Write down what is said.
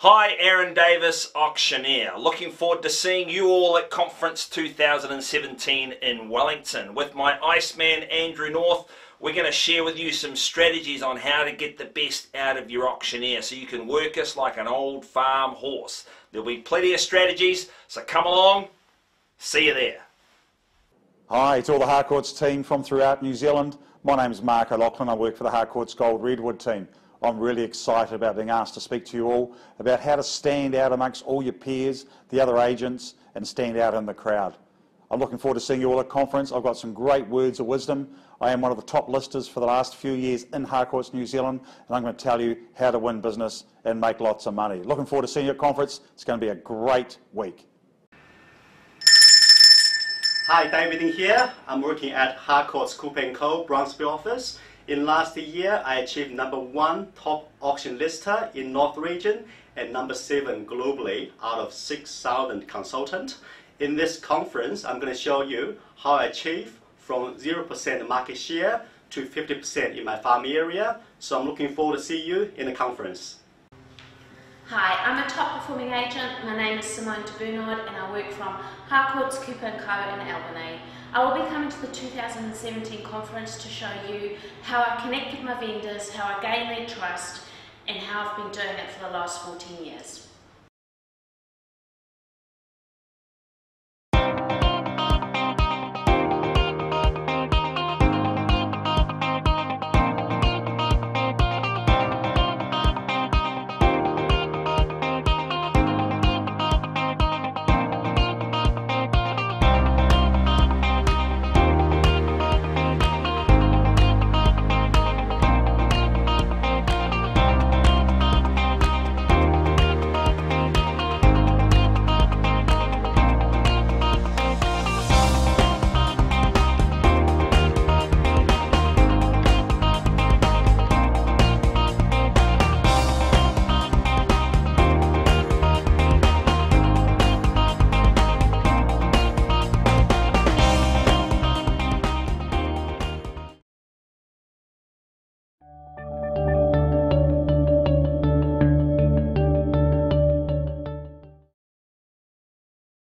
Hi, Aaron Davis, auctioneer. Looking forward to seeing you all at Conference 2017 in Wellington. With my Iceman Andrew North, we're going to share with you some strategies on how to get the best out of your auctioneer so you can work us like an old farm horse. There'll be plenty of strategies, so come along. See you there. Hi, it's all the Harcourts team from throughout New Zealand. My name is Mark O'Loughlin. I work for the Harcourts Gold Redwood team. I'm really excited about being asked to speak to you all about how to stand out amongst all your peers, the other agents, and stand out in the crowd. I'm looking forward to seeing you all at conference. I've got some great words of wisdom. I am one of the top listers for the last few years in Harcourts, New Zealand, and I'm going to tell you how to win business and make lots of money. Looking forward to seeing you at conference. It's going to be a great week. Hi, David here. I'm working at Harcourts Cooper & Co. Brownsville office. In last year, I achieved number one top auction lister in North Region and number seven globally out of 6,000 consultants. In this conference, I'm going to show you how I achieve from 0% market share to 50% in my farm area. So I'm looking forward to see you in the conference. Hi, I'm a top performing agent. My name is Simone de Bernard and I work from Harcourts Cooper & Co in Albany. I will be coming to the 2017 conference to show you how I connect with my vendors, how I gain their trust and how I've been doing it for the last 14 years.